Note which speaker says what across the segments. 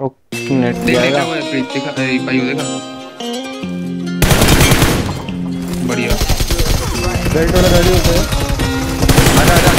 Speaker 1: Net जाएगा
Speaker 2: वो bridge देखा ए भाई देखा। बढ़िया।
Speaker 1: राइट वाला गाड़ी होता है
Speaker 2: आजा आजा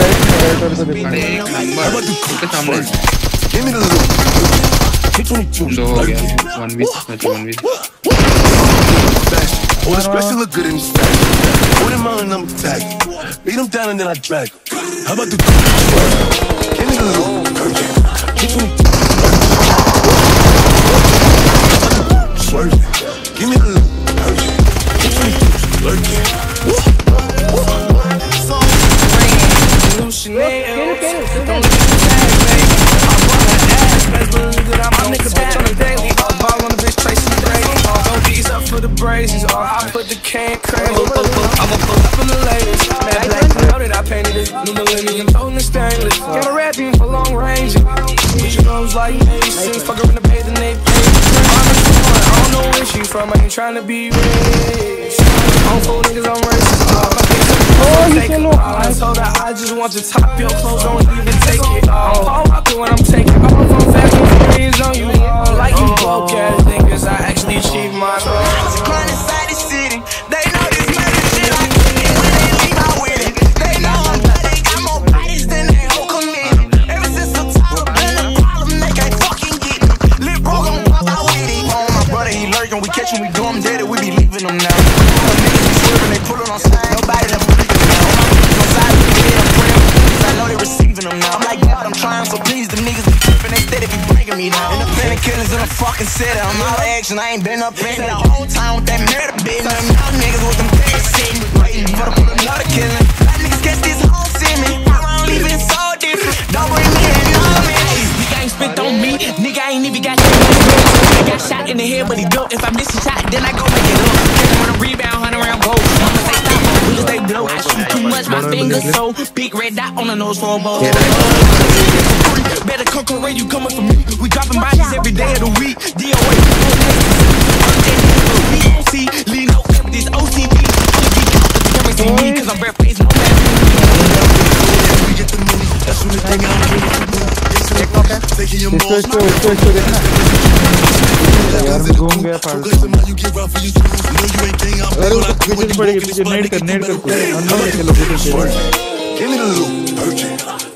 Speaker 1: राइट राइट वाले से देखो
Speaker 2: अरे, एक नंबर। उसके सामने।
Speaker 3: गिव मी द रूम
Speaker 2: दो हो गया वन वीक वन
Speaker 3: वीक और स्पेशल गुड इन स्टैंड Put him on and I'm tag. Beat him down and then I drag him. How about the Give me the 22. Swerve. Give me the loot. Hit 22. Lurking.
Speaker 4: for the braces, or I put the can cream. I'ma up in the latest. Mad black, that I painted it. New millennium, tone is stainless. Got a rapping for long range. Put your nose like Mason. Fuck her in the and they pay. I don't know where she from, I ain't tryna be rich. I'm full niggas, I'm racist. Uh, Oh, you can look. I told her I just want to top your clothes, don't even take it off. All I do when I'm taking
Speaker 5: steady be breaking me down. Independent killers in a fucking city. I'm out of action, I ain't been up in it the whole time with that murder bitch. Them young niggas with them pigs sitting, waiting for the put another killing. That niggas catch this whole see me. I'm leaving so different. Don't bring me in, no man.
Speaker 4: Nigga ain't spit on me, nigga ain't even got I got shot in the head, but he dope. If I miss a shot, then I go make it up. Hit him with a rebound, hunt around goal. I'ma say stop, my bullets they blow. I shoot too much, my fingers so big red dot on the nose for a bowl. Better come correct, you coming for me. We dropping bodies every day of the week. DOA, VOC, lean no this OCD. Only see me, cause I'm bare face, no man.
Speaker 3: We get the money. That's when the thing out. Taking your
Speaker 1: इसको
Speaker 3: balls.
Speaker 1: इसको इसको इसको देखना यार मैं घूम गया फालतू
Speaker 3: You get rough for your shoes. Know you ain't gang. I'm
Speaker 1: अरे
Speaker 3: bad when I
Speaker 1: उसको
Speaker 3: quit when
Speaker 1: पीछे
Speaker 3: you
Speaker 1: पड़ेगी
Speaker 3: walk in
Speaker 1: पीछे
Speaker 3: this
Speaker 1: नेट कर
Speaker 3: spot,
Speaker 1: नेट
Speaker 3: nigga,
Speaker 1: कर
Speaker 3: keep it
Speaker 1: अननोन के लोकेशन से
Speaker 3: Swerve. Give me the loot. Urgent.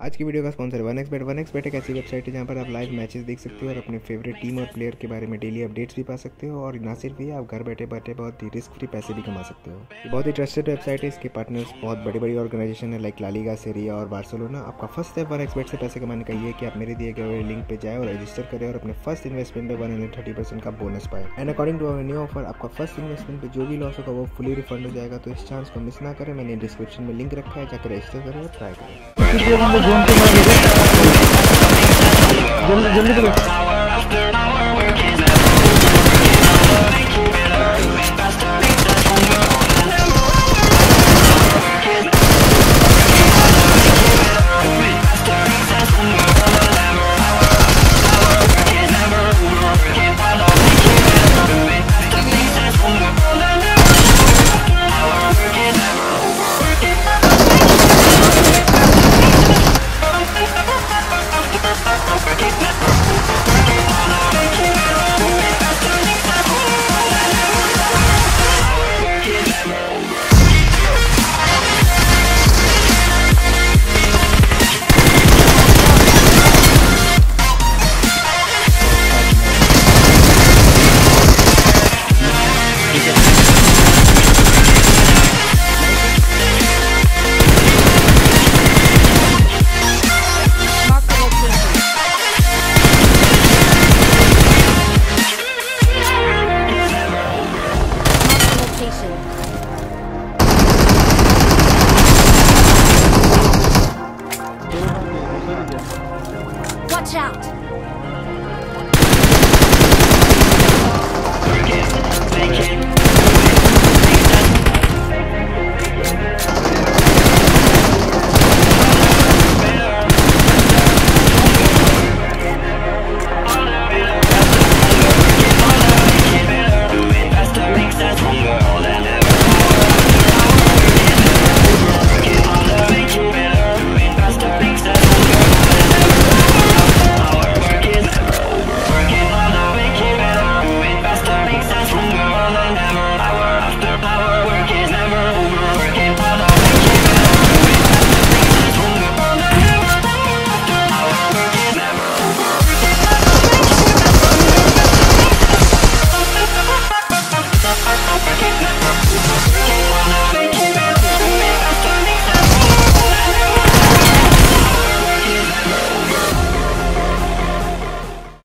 Speaker 6: आज की वीडियो का sponsor one x bet one x bet एक ऐसी वेबसाइट है जहाँ पर आप लाइव मैचेस देख सकते हो और अपने फेवरेट टीम और प्लेयर के बारे में डेली अपडेट्स भी पा सकते हो। और ना सिर्फ़ ये, आप घर बैठे बैठे बहुत ही रिस्क फ्री पैसे भी कमा सकते हो। ये बहुत ही ट्रस्टेड वेबसाइट है, इसके पार्टनर्स बहुत बड़ी बड़ी ऑर्गेनाइजेशन है लाइक लालीगा, सेरिया और बार्सोलोना। आपका first step one x bet से पैसे कमाने का ये कि आप मेरे दिए गए लिंक पे जाए और रजिस्टर करें और अपने फ़र्स्ट इन्वेस्टमेंट पे वन हंड्रेड थर्टी परसेंट का बोनस पाए। And according to our new offer आपका फ़र्स्ट इन्वेस्टमेंट पे जो भी लॉस होगा वो फुली रिफंड हो जाएगा। तो इस चांस को मिस ना करें। मैंने डिस्क्रिप्शन में लिंक रखा है, जाकर रजिस्टर करें और ट्राई करें।
Speaker 1: जल्दी जल्दी